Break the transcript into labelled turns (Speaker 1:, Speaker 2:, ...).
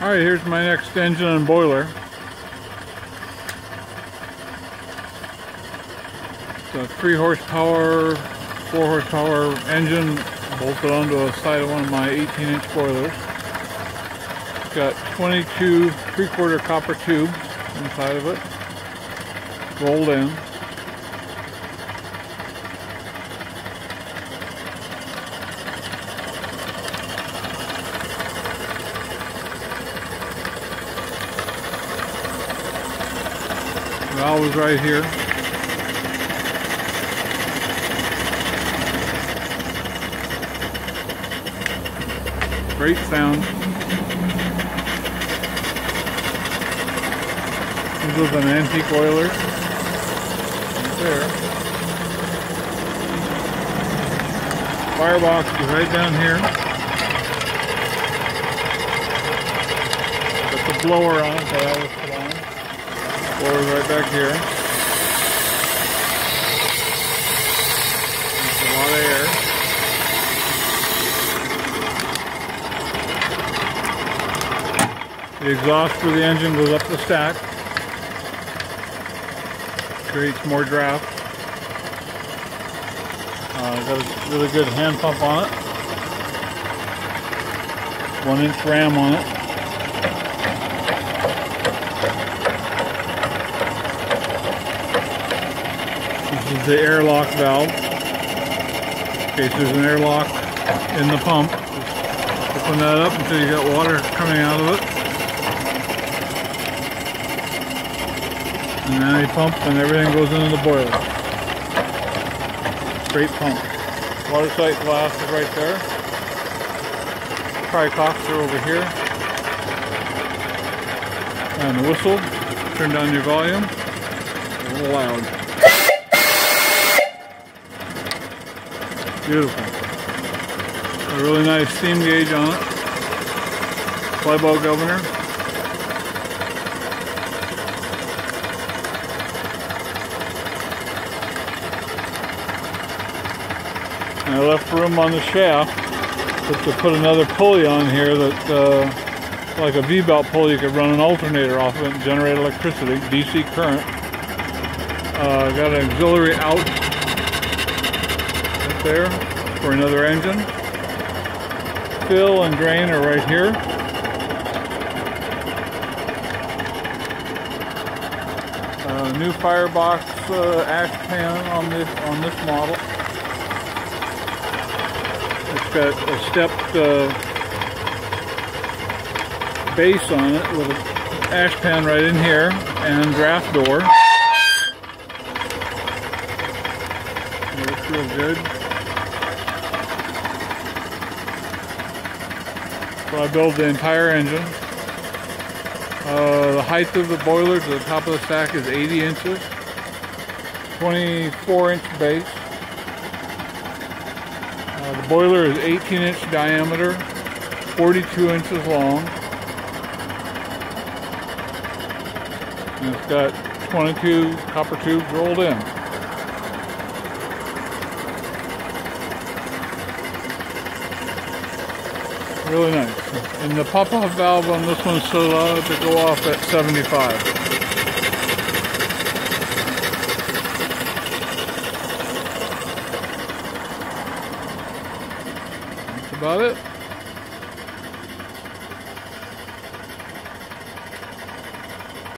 Speaker 1: Alright, here's my next engine and boiler. It's a 3 horsepower, 4 horsepower engine bolted onto the side of one of my 18 inch boilers. It's got 22 3 quarter copper tubes inside of it, rolled in. Is right here. Great sound. This is an antique oiler. Right there. Firebox is right down here. Got the blower on it that always put on. Blower's right back here. A lot of air. The exhaust for the engine goes up the stack. Creates more draft. Uh, got a really good hand pump on it. One inch ram on it. This is the airlock valve. In case there's an airlock in the pump. Open that up until you got water coming out of it. And then you pump and everything goes into the boiler. Great pump. Water sight glass is right there. Trycocks are over here. And the whistle. Turn down your volume. A little loud. Beautiful. A really nice steam gauge on it. Flyball governor. And I left room on the shaft to put another pulley on here that, uh, like a V-belt pulley, you could run an alternator off of it and generate electricity, DC current. Uh, got an auxiliary out there for another engine. Fill and drain are right here. Uh, new firebox uh, ash pan on this on this model. It's got a stepped uh, base on it with an ash pan right in here and draft door. Looks real good. So I build the entire engine. Uh, the height of the boiler to the top of the stack is 80 inches. 24 inch base. Uh, the boiler is 18 inch diameter, 42 inches long. And it's got 22 copper tubes rolled in. really nice. And the pop-off valve on this one's still allowed to go off at 75. That's about it.